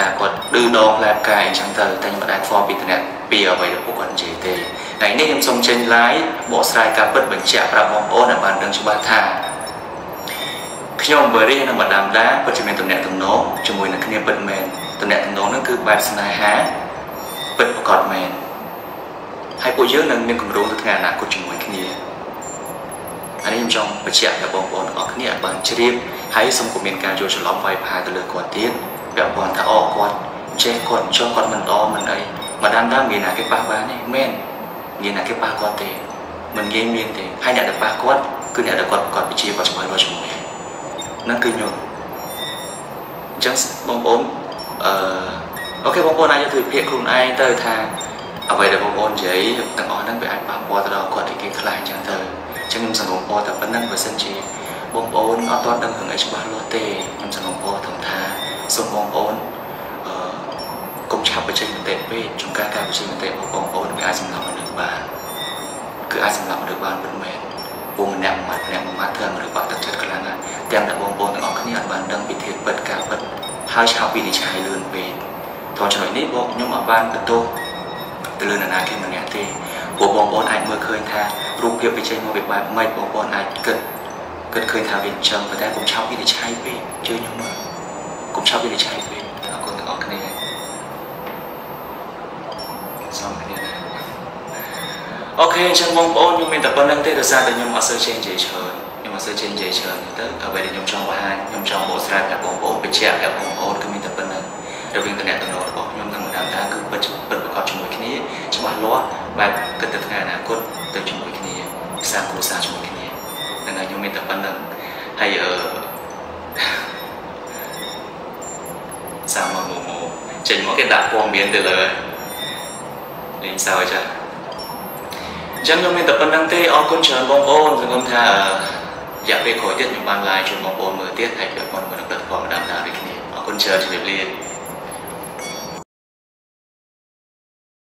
តែគាត់ឌឺដងផ្លែផ្កាយអញ្ចឹងទៅតែខ្ញុំមិនអាចខ្វល់ពីតំណែងពីអ្វីដែលពួកគាត់និយាយទេថ្ងៃនេះខ្ញុំសូមចេញ live បកស្រាយការពិតបញ្ជាក់ប្រាប់បងប្អូនឲ្យបានដឹងច្បាស់ថាខ្ញុំបរិះនិងម្ដាមដាពិតជាមានតំណែងតំណងជាមួយនឹងគ្នាពិតមែនតំណែងតំណងហ្នឹងគឺបែបស្នេហាពិតប្រកបមែនហើយពួកយើងនឹងមានគម្រោងទៅថ្ងៃអនាគតជាមួយគ្នាហើយខ្ញុំចង់បញ្ជាក់ដល់បងប្អូនទាំងអស់គ្នាឲ្យបានជ្រាបហើយសូមកុំមានការយល់ច្រឡំវាយប្រហារទៅលើគាត់ទៀត ពាក់ព័ន្ធថាអគាត់ចេះគាត់ចង់គាត់មិនអមិនអីម្ដងដើមមានណាគេប៉ះបានទេមែនមានណាគេប៉ះគាត់ទេមិនងាយមានទេហើយអ្នកដែលប៉ះគាត់គឺអ្នកដែលគាត់គាត់វិជាគាត់ច្បាស់រស់ជាមួយហ្នឹងគឺខ្ញុំអញ្ចឹងបងប្អូនអឺអូខេបងប្អូនអាចយកទៅវិភាគខ្លួនឯងទៅថាអ្វីដែលបងប្អូននិយាយទាំងអស់ហ្នឹងវាអាចប៉ះពាល់ទៅដល់គាត់ទីគេខ្លាំងអញ្ចឹងទៅអញ្ចឹងខ្ញុំសង្ឃឹមពរតែប៉ុណ្្នឹងបើសិនជាបងប្អូនអត់ទាន់ដឹងរឿងអីច្បាស់លាស់ទេខ្ញុំសង្ឃឹមពរថងថា សូមបងប្អូនអឺកុំឆាប់បញ្ចេញមតិពេកជួនកាលការបញ្ចេញមតិរបស់បងប្អូនវាអាចសម្លាប់មនុស្សបានគឺអាចសម្លាប់មនុស្សបានពិតមែនពុំម្នាក់មួយម្នាក់មួយម៉ាត់ធ្វើមនុស្សបាក់ទឹកចិត្តខ្លាំងណាស់ទាំងតែបងប្អូនទាំងអស់គ្នាអត់បានដឹងពីធាតុពិតការពិតហើយឆាប់វិនិច្ឆ័យលឿនពេកតោះចំណុចនេះបងខ្ញុំអត់បានបន្ទោសទៅលើនរណាគេម្នាក់ទេព្រោះបងប្អូនអាចមើលឃើញថារូបភាពវិចេញមកវាបែបម៉េចបងប្អូនអាចគិតគិតឃើញថាវាអញ្ចឹងប៉ុន្តែកុំឆាប់វិនិច្ឆ័យពេកជឿខ្ញុំមើល កុំឆាប់វិនិច្ឆ័យពេកអរគុណទាំងអស់គ្នាសូមគ្នាណាអូខេអញ្ចឹងបងប្អូនខ្ញុំមានតែប៉ុណ្្នឹងទេដោយសារតែខ្ញុំអត់សូវចេះនិយាយច្រើនខ្ញុំអត់សូវចេះនិយាយច្រើនទៅអ្វីដែលខ្ញុំចង់បង្ហាញខ្ញុំចង់បកស្រាយប្រាប់បងប្អូនបញ្ជាក់ប្រាប់បងប្អូនគឺមានតែប៉ុណ្្នឹងរវាងតំណែងរបស់ខ្ញុំនិងម្ដងតាគឺពិតពិតប្រកបជាមួយគ្នាច្បាស់លាស់បែបគិតទៅថ្ងៃអនាគតទៅជាមួយគ្នាសាងគ្រួសារជាមួយគ្នានឹងហើយខ្ញុំមានតែប៉ុណ្្នឹងហើយអឺ សាមមកមកចេញមកគេដាក់ព័ត៌មានទៅលើលេងសើចចាអញ្ចឹងខ្ញុំមានតែប៉ុណ្្នឹងទេអរគុណច្រើនបងប្អូនសង្ឃឹមថារយៈពេលក្រោយទៀតខ្ញុំបាន live ជូនបងប្អូនមើលទៀតហើយពាក់ព័ន្ធជាមួយនឹងផលិតផលម្ដងតាដូចគ្នាអរគុណច្រើនជម្រាបលា